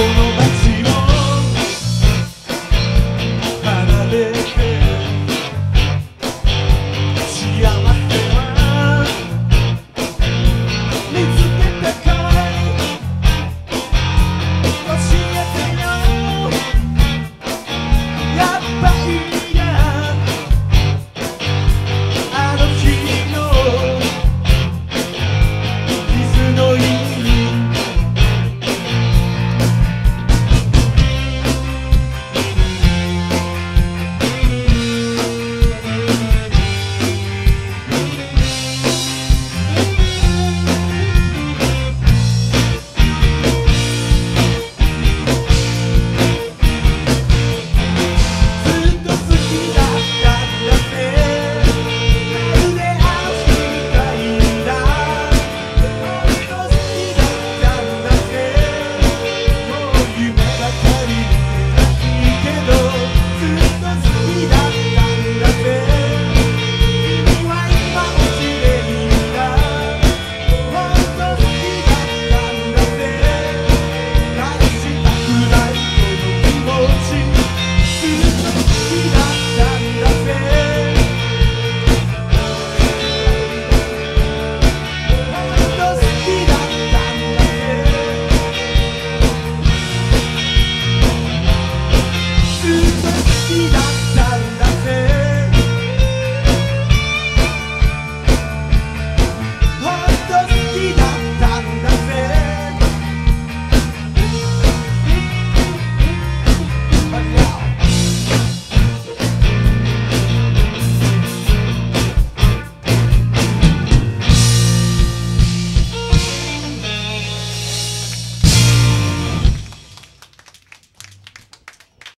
この